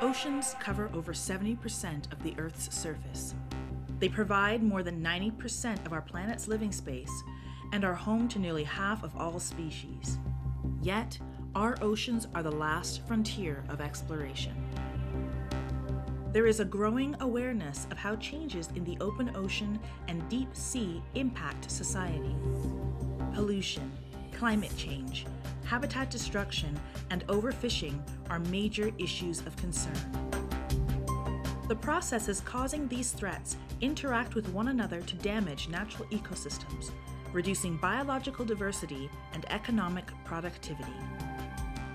Oceans cover over 70% of the Earth's surface. They provide more than 90% of our planet's living space and are home to nearly half of all species. Yet, our oceans are the last frontier of exploration. There is a growing awareness of how changes in the open ocean and deep sea impact society. Pollution, climate change, habitat destruction, and overfishing are major issues of concern. The processes causing these threats interact with one another to damage natural ecosystems, reducing biological diversity and economic productivity.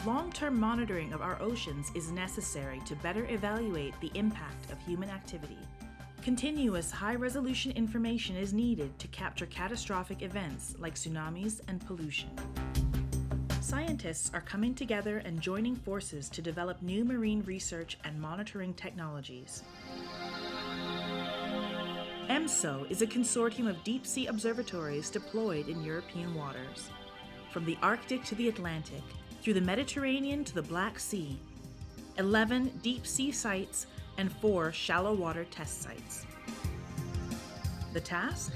Long term monitoring of our oceans is necessary to better evaluate the impact of human activity. Continuous high resolution information is needed to capture catastrophic events like tsunamis and pollution. Scientists are coming together and joining forces to develop new marine research and monitoring technologies. EMSO is a consortium of deep sea observatories deployed in European waters. From the Arctic to the Atlantic, through the Mediterranean to the Black Sea, 11 deep sea sites and four shallow water test sites. The task?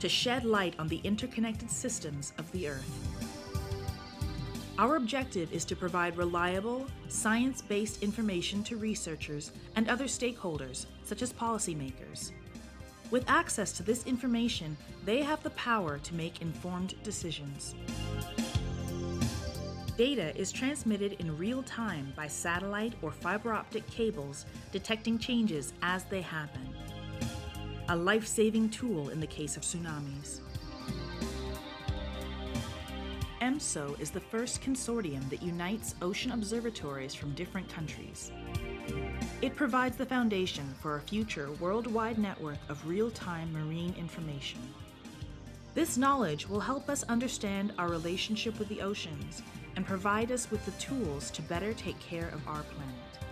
To shed light on the interconnected systems of the Earth. Our objective is to provide reliable, science based information to researchers and other stakeholders, such as policymakers. With access to this information, they have the power to make informed decisions. Data is transmitted in real time by satellite or fiber optic cables, detecting changes as they happen. A life saving tool in the case of tsunamis. EMSO is the first consortium that unites ocean observatories from different countries. It provides the foundation for a future worldwide network of real time marine information. This knowledge will help us understand our relationship with the oceans and provide us with the tools to better take care of our planet.